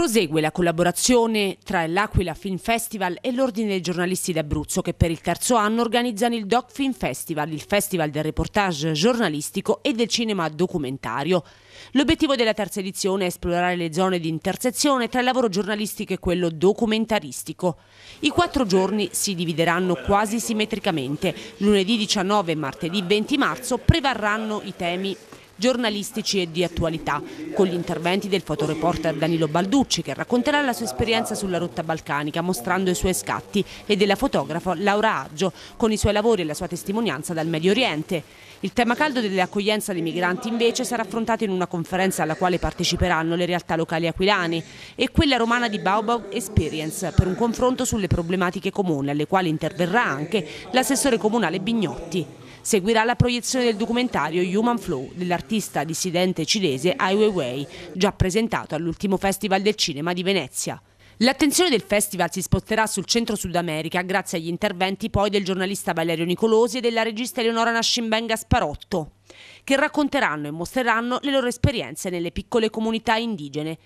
Prosegue la collaborazione tra l'Aquila Film Festival e l'Ordine dei giornalisti d'Abruzzo che per il terzo anno organizzano il Doc Film Festival, il festival del reportage giornalistico e del cinema documentario. L'obiettivo della terza edizione è esplorare le zone di intersezione tra il lavoro giornalistico e quello documentaristico. I quattro giorni si divideranno quasi simmetricamente. Lunedì 19 e martedì 20 marzo prevarranno i temi giornalistici e di attualità, con gli interventi del fotoreporter Danilo Balducci che racconterà la sua esperienza sulla rotta balcanica mostrando i suoi scatti e della fotografa Laura Aggio con i suoi lavori e la sua testimonianza dal Medio Oriente. Il tema caldo dell'accoglienza dei migranti invece sarà affrontato in una conferenza alla quale parteciperanno le realtà locali aquilane e quella romana di Baobab Experience per un confronto sulle problematiche comuni alle quali interverrà anche l'assessore comunale Bignotti. Seguirà la proiezione del documentario Human Flow dell'artista dissidente cinese Ai Weiwei, già presentato all'ultimo Festival del Cinema di Venezia. L'attenzione del festival si sposterà sul centro Sud America grazie agli interventi poi del giornalista Valerio Nicolosi e della regista Eleonora Nascimbenga Sparotto che racconteranno e mostreranno le loro esperienze nelle piccole comunità indigene.